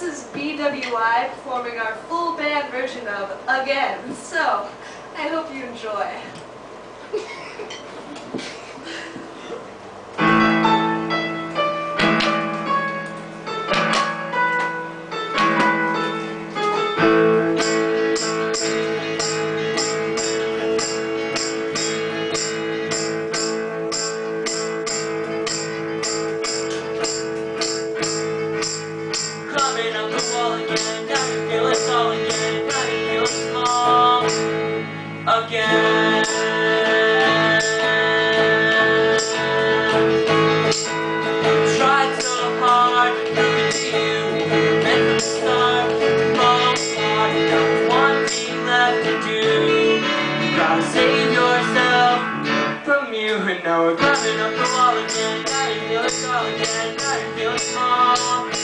this is BWI performing our full band version of Again. So, I hope you enjoy. Wall again, now you feel it's all again, now you feel small again. Tried so hard, proving to you, meant from the start, to fall apart, got one thing left to do. You gotta save yourself from you, and now we're climbing up the wall again, now you feel it's all again, now you feel small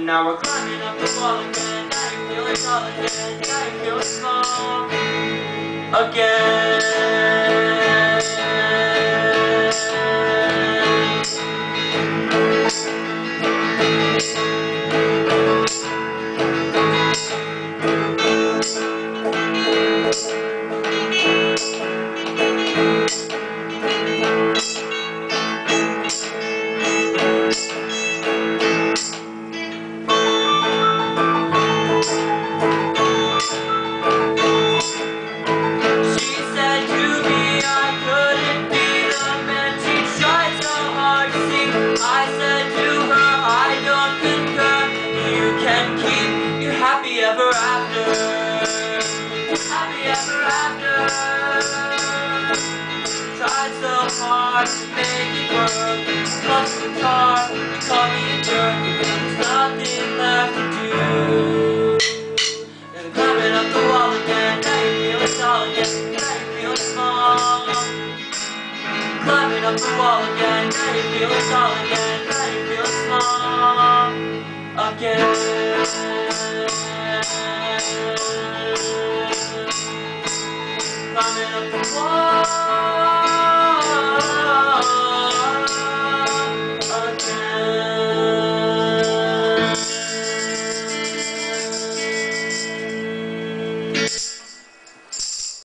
And now we're climbing up the wall again. Now you feel it's all again. Now you feel small again. I said to her I don't concur. You can keep your happy ever after. Happy ever after. Tried so hard to make it work. Plus the guitar, you call me a jerk. There's nothing left to do. And climbing up the wall again, now you feel it's all again, Up the wall again, now you feel it's all again, now you feel small again. Climbing up the wall